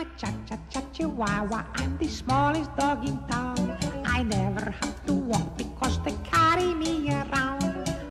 I'm a cha-cha-cha chihuahua. I'm the smallest dog in town. I never have to